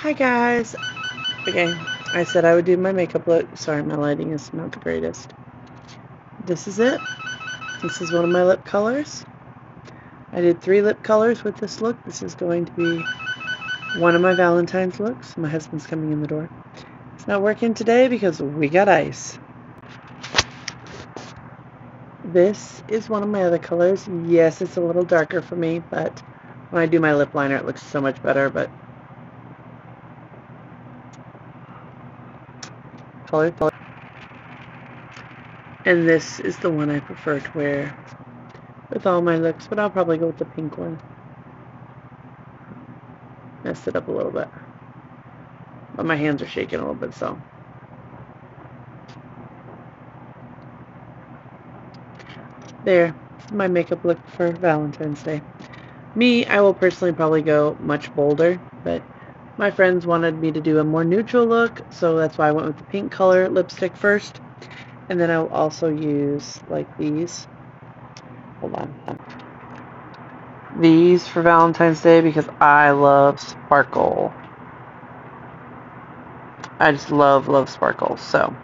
Hi guys. Okay, I said I would do my makeup look. Sorry, my lighting is not the greatest. This is it. This is one of my lip colors. I did three lip colors with this look. This is going to be one of my Valentine's looks. My husband's coming in the door. It's not working today because we got ice. This is one of my other colors. Yes, it's a little darker for me, but when I do my lip liner, it looks so much better, but And this is the one I prefer to wear with all my looks, but I'll probably go with the pink one. Messed it up a little bit. But my hands are shaking a little bit, so. There, my makeup look for Valentine's Day. Me, I will personally probably go much bolder, but my friends wanted me to do a more neutral look, so that's why I went with the pink color lipstick first. And then I'll also use like these. Hold on. These for Valentine's Day because I love sparkle. I just love, love sparkles. So,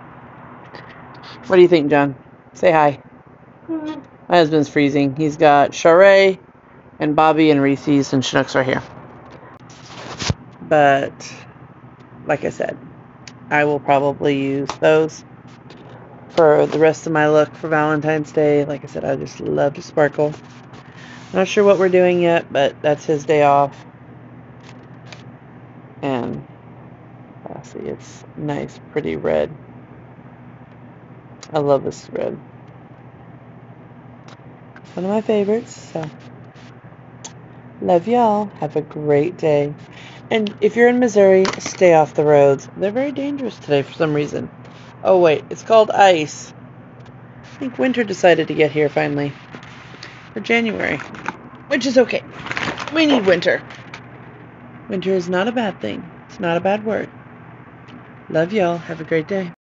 what do you think, John? Say hi. Mm-hmm. My husband's freezing. He's got Charé and Bobby and Reese's and Schnucks right here. But, like I said, I will probably use those for the rest of my look for Valentine's Day. Like I said, I just love to sparkle. Not sure what we're doing yet, but that's his day off. And uh, see, it's nice, pretty red. I love this red. One of my favorites. So, love y'all. Have a great day. And if you're in Missouri, stay off the roads. They're very dangerous today for some reason. Oh, wait, it's called ice. I think winter decided to get here finally. For January. Which is okay. We need winter. Winter is not a bad thing. It's not a bad word. Love y'all. Have a great day.